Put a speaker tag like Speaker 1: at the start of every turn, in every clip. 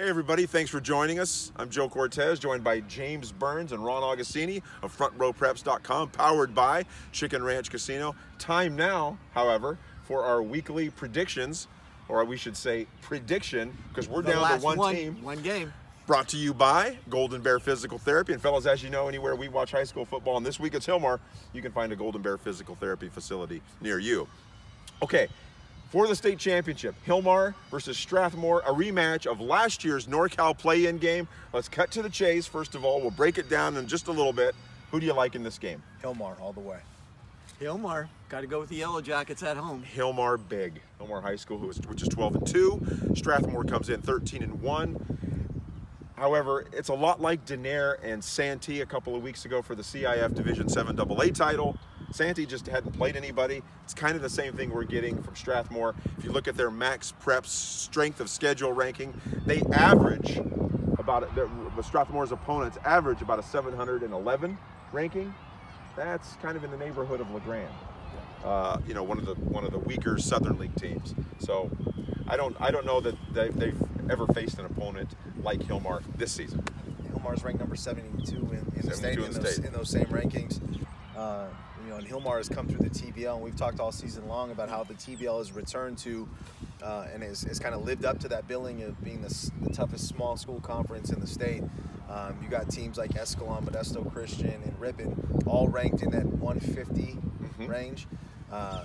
Speaker 1: Hey everybody, thanks for joining us. I'm Joe Cortez, joined by James Burns and Ron Augustini of FrontRowPreps.com, powered by Chicken Ranch Casino. Time now, however, for our weekly predictions, or we should say prediction, because we're
Speaker 2: The
Speaker 1: down to one,
Speaker 2: one
Speaker 1: team.
Speaker 2: One game.
Speaker 1: Brought to you by Golden Bear Physical Therapy. And fellas, as you know, anywhere we watch high school football, and this week it's Hilmar, you can find a Golden Bear Physical Therapy facility near you. Okay, for the state championship, Hilmar versus Strathmore, a rematch of last year's NorCal play-in game. Let's cut to the chase. First of all, we'll break it down in just a little bit. Who do you like in this game?
Speaker 3: Hilmar all the way.
Speaker 2: Hilmar, got to go with the Yellow Jackets at home.
Speaker 1: Hilmar big. Hilmar High School, who is, which is 12 and 2. Strathmore comes in 13 and 1. However, it's a lot like Denair and Santee a couple of weeks ago for the CIF Division 7 AA title. Santee just hadn't played anybody. It's kind of the same thing we're getting from Strathmore. If you look at their max preps strength of schedule ranking, they average about the Strathmore's opponents average about a 711 ranking. That's kind of in the neighborhood of Le Grand. Uh, you know, one of the one of the weaker Southern League teams. So, I don't I don't know that they, they've ever faced an opponent like Hilmar this season.
Speaker 3: Hilmar's ranked number 72 in, in
Speaker 1: 72
Speaker 3: the state,
Speaker 1: in
Speaker 3: in,
Speaker 1: the
Speaker 3: those,
Speaker 1: state.
Speaker 3: in those same rankings. Uh, you know, and Hilmar has come through the TVL, and we've talked all season long about how the TVL has returned to uh, and has, has kind of lived up to that billing of being the, the toughest small school conference in the state. Um, you got teams like Escalon, Modesto Christian, and Ripon, all ranked in that 150 range. Uh,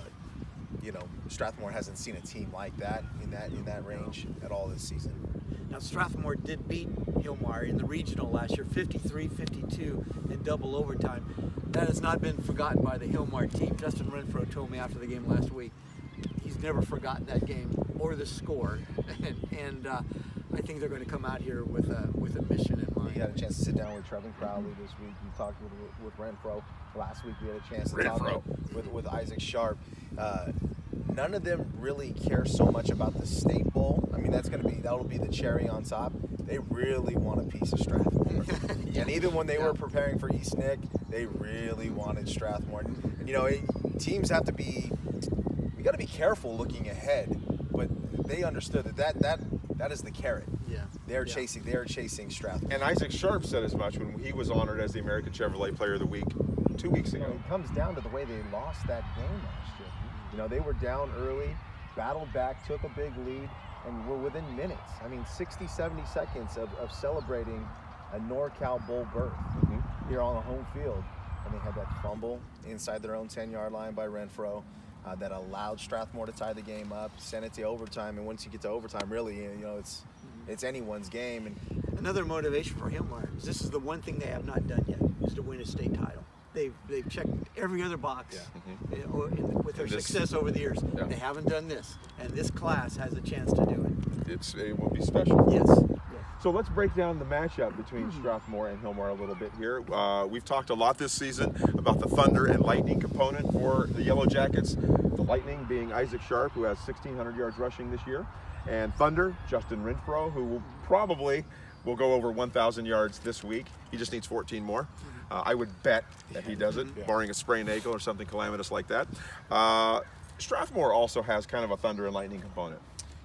Speaker 3: you know, Strathmore hasn't seen a team like that in that in that range at all this season.
Speaker 2: Now, Strathmore did beat Hilmar in the regional last year, 53-52 in double overtime. That has not been forgotten by the Hilmar team. Justin Renfro told me after the game last week, he's never forgotten that game or the score. And, and uh, I think they're going to come out here with a, with a mission in mind.
Speaker 3: You had a chance to sit down with Trevin Crowley this week. You talked with, with Renfro. Last week we had a chance to
Speaker 1: Renfro.
Speaker 3: talk with, with Isaac Sharp. Uh, none of them really care so much about the state bowl. I mean, that's going to be that'll be the cherry on top. They really want a piece of Strathmore. And even when they
Speaker 2: Yeah.
Speaker 3: were preparing for East Nick, they really wanted Strathmore. And, and, you know, it, teams have to be. We got to be careful looking ahead, but they understood that that that, that is the carrot.
Speaker 2: Yeah.
Speaker 3: They're
Speaker 2: Yeah.
Speaker 3: chasing. They're chasing Strathmore.
Speaker 1: And Isaac Sharp said as much when he was honored as the American Chevrolet Player of the Week two weeks
Speaker 3: You know,
Speaker 1: ago.
Speaker 3: it comes down to the way they lost that game last year. You know, they were down early, battled back, took a big lead, and were within minutes. I mean, 60, 70 seconds of, of celebrating a NorCal Bowl berth here on the home field. And they had that fumble inside their own 10 yard line by Renfro. Uh, that allowed Strathmore to tie the game up, send it to overtime, and once you get to overtime, really, you know, it's it's anyone's game. And
Speaker 2: Another motivation for Hilmar is this is the one thing they have not done yet is to win a state title. They've they've checked every other box uh, mm-hmm. you know, in- with their
Speaker 1: this-
Speaker 2: success over the years.
Speaker 1: Yeah.
Speaker 2: They haven't done this, and this class has a chance to do it.
Speaker 1: It's it will be special.
Speaker 2: Yes.
Speaker 1: So let's break down the matchup between hmm. Strathmore and Hillmore a little bit here. Uh, we've talked a lot this season about the Thunder and Lightning component for the Yellow Jackets. The Lightning being Isaac Sharp, who has 1,600 yards rushing this year, and Thunder, Justin Renfro, who will probably will go over 1,000 yards this week. He just needs 14 more. Uh, I would bet that he does it, barring a sprained ankle or something calamitous like that. Uh, Strathmore also has kind of a Thunder and Lightning component.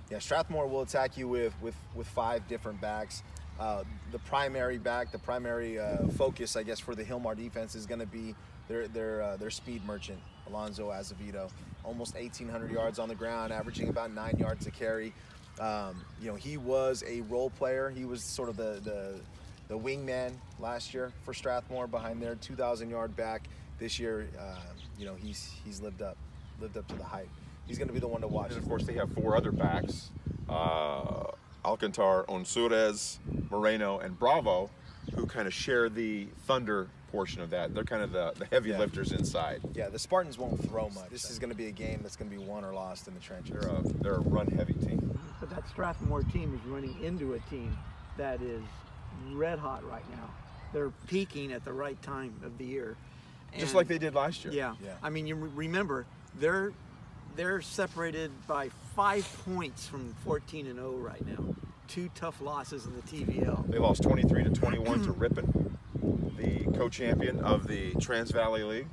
Speaker 3: Yeah, Strathmore will attack you with with, with five different backs. Uh, the primary back, the primary uh, focus, I guess, for the Hilmar defense is going to be their their uh, their speed merchant, Alonzo Azevedo. Almost 1,800 yards on the ground, averaging about nine yards a carry. Um, you know, he was a role player. He was sort of the the the wingman last year for Strathmore behind their 2,000 yard back. This year, uh, you know, he's he's lived up lived up to the hype. He's going to be the one to watch.
Speaker 1: And of course, they have four other backs uh, Alcantar, Onsures, Moreno, and Bravo, who kind of share the Thunder portion of that. They're kind of the, the heavy
Speaker 3: Yeah.
Speaker 1: lifters inside.
Speaker 3: Yeah, the Spartans won't throw much. This is going to be a game that's going to be won or lost in the trenches.
Speaker 1: They're a, they're a run heavy team.
Speaker 2: But that Strathmore team is running into a team that is red hot right now. They're peaking at the right time of the year.
Speaker 1: Just like they did last year.
Speaker 2: Yeah.
Speaker 3: Yeah.
Speaker 2: I mean, you re- remember they're they're separated by five points from 14 and 0 right now. Two tough losses in the TVL.
Speaker 1: They lost 23 to 21 to Ripon, the co-champion of the Trans Valley League,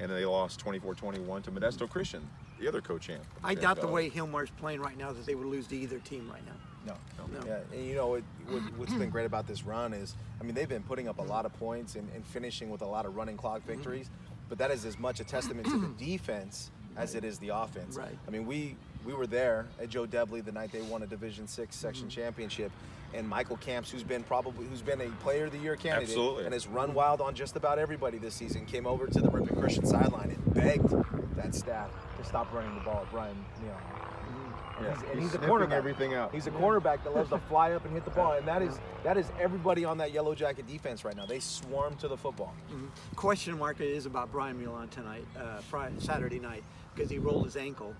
Speaker 1: and they lost 24-21 to Modesto Christian, the other co-champ. of
Speaker 2: I doubt the
Speaker 1: Valley.
Speaker 2: way Hilmar's playing right now that they would lose to either team right now.
Speaker 3: No.
Speaker 2: No.
Speaker 3: Yeah, and you know what, what, what's been great about this run is, I mean, they've been putting up a lot of points and, and finishing with a lot of running clock mm-hmm. victories, but that is as much a testament to the defense as it is the offense.
Speaker 2: Right.
Speaker 3: I mean, we we were there at Joe Debley the night they won a Division Six section mm-hmm. championship, and Michael Camps, who's been probably who's been a Player of the Year candidate,
Speaker 1: Absolutely.
Speaker 3: and has run wild on just about everybody this season, came over to the Ripon Christian sideline and begged that staff to stop running the ball at Brian Neon. And
Speaker 1: Yeah,
Speaker 3: he's, and
Speaker 1: he's
Speaker 3: he's a cornerback.
Speaker 1: everything out.
Speaker 3: He's a cornerback that loves to fly up and hit the ball, and that is that is everybody on that yellow jacket defense right now. They swarm to the football.
Speaker 2: Question mark is about Brian Milan tonight, uh, Friday, Saturday night, because he rolled his ankle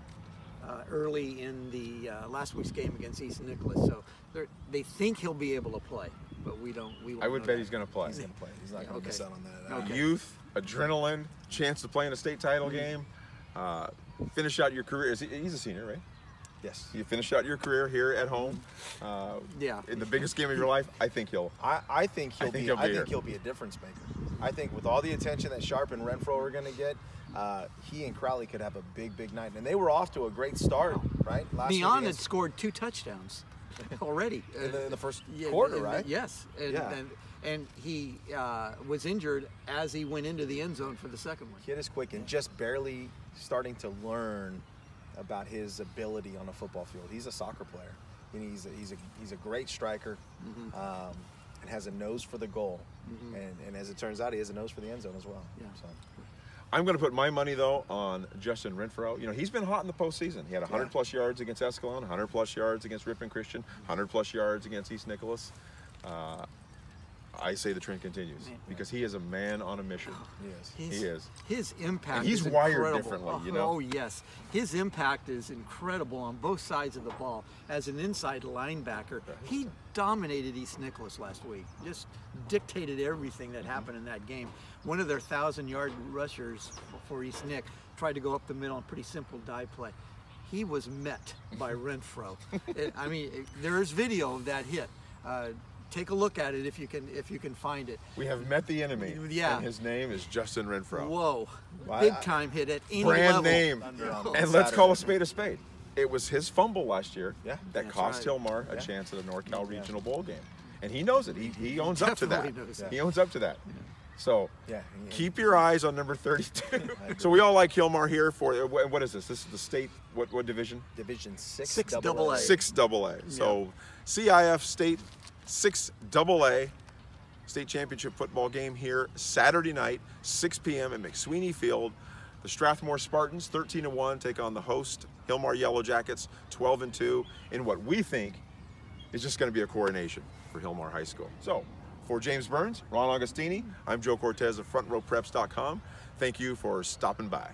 Speaker 2: uh, early in the uh, last week's game against East Nicolaus. So they're- think he'll be able to play, but we don't. We won't
Speaker 1: I would
Speaker 2: know
Speaker 1: bet
Speaker 2: that.
Speaker 1: he's going to play.
Speaker 3: He's gonna play. He's not
Speaker 2: Yeah,
Speaker 3: gonna
Speaker 2: okay.
Speaker 3: miss out on that.
Speaker 2: Okay.
Speaker 1: Youth, adrenaline, chance to play in a state title
Speaker 2: Mm-hmm.
Speaker 1: game, uh, finish out your career. Is he, he's a senior, right?
Speaker 3: Yes.
Speaker 1: You finish out your career here at home. Uh,
Speaker 2: Yeah.
Speaker 1: In the biggest game of your life, I think he'll.
Speaker 3: I, I think he'll
Speaker 1: think
Speaker 3: be.
Speaker 1: he'll be
Speaker 3: I
Speaker 1: here.
Speaker 3: think he'll be a difference maker. I think with all the attention that Sharp and Renfro are going to get, uh, he and Crowley could have a big, big night. And they were off to a great start, right? Last week
Speaker 2: Milan had scored two touchdowns already
Speaker 3: in the, in the first
Speaker 2: Yeah,
Speaker 3: quarter,
Speaker 2: and-
Speaker 3: right?
Speaker 2: Yes, and,
Speaker 3: Yeah.
Speaker 2: and, and he uh, was injured as he went into the end zone for the second one.
Speaker 3: Kid is quick and just barely starting to learn about his ability on a football field. He's a soccer player. And he's a, he's a he's a great striker,
Speaker 2: Mm-hmm.
Speaker 3: um, and has a nose for the goal. And, and as it turns out, he has a nose for the end zone as well.
Speaker 2: Yeah.
Speaker 3: So,
Speaker 1: I'm going to put my money though on Justin Renfro. You know, he's been hot in the postseason. He had 100
Speaker 3: Yeah.
Speaker 1: plus yards against Escalon, 100 plus yards against Ripon Christian, 100 plus yards against East Nicolaus. Uh, I say the trend continues
Speaker 2: Man.
Speaker 1: because he is a man on a mission.
Speaker 3: yes.
Speaker 2: His,
Speaker 1: He is.
Speaker 2: His impact.
Speaker 1: And he's
Speaker 2: is
Speaker 1: wired
Speaker 2: incredible.
Speaker 1: differently, you
Speaker 2: Oh,
Speaker 1: know?
Speaker 2: Oh yes, his impact is incredible on both sides of the ball. As an inside linebacker, he dominated East Nicolaus last week. Just dictated everything that happened in that game. One of their thousand-yard rushers for East Nick tried to go up the middle on a pretty simple dive play. He was met by Renfro. It- I mean, it- there is video of that hit. Uh, take a look at it if you can if you can find it.
Speaker 1: We have met the enemy.
Speaker 2: Yeah.
Speaker 1: And his name is Justin Renfro.
Speaker 2: Whoa,
Speaker 3: Well,
Speaker 2: big
Speaker 3: I-
Speaker 2: time hit at any
Speaker 1: Brand
Speaker 2: level.
Speaker 1: name.
Speaker 3: Under
Speaker 1: And let's call a spade a spade. It was his fumble last year
Speaker 3: Yeah.
Speaker 1: that
Speaker 2: That's
Speaker 1: cost
Speaker 2: right.
Speaker 1: Hilmar a
Speaker 3: Yeah.
Speaker 1: chance at a NorCal
Speaker 3: Yeah.
Speaker 1: Regional Bowl game. And he knows it. He, he owns up to that.
Speaker 2: Definitely knows it.
Speaker 1: He owns up to that. So
Speaker 3: Yeah, yeah.
Speaker 1: keep your eyes on number 32. so we all like Hilmar here for, what what is this? This is the state, what, what division?
Speaker 3: Division six,
Speaker 2: Six
Speaker 3: double
Speaker 2: double
Speaker 3: A.
Speaker 2: A.
Speaker 1: Six double A. So CIF State six double A state championship football game here Saturday night, 6 p.m. at McSweeney Field. The Strathmore Spartans, 13 and 1, take on the host Hilmar Yellow Jackets, 12 and 2, in what we think is just going to be a coronation for Hilmar High School. So, for James Burns, Ron Augustini, I'm Joe Cortez of FrontRowPreps.com. Thank you for stopping by.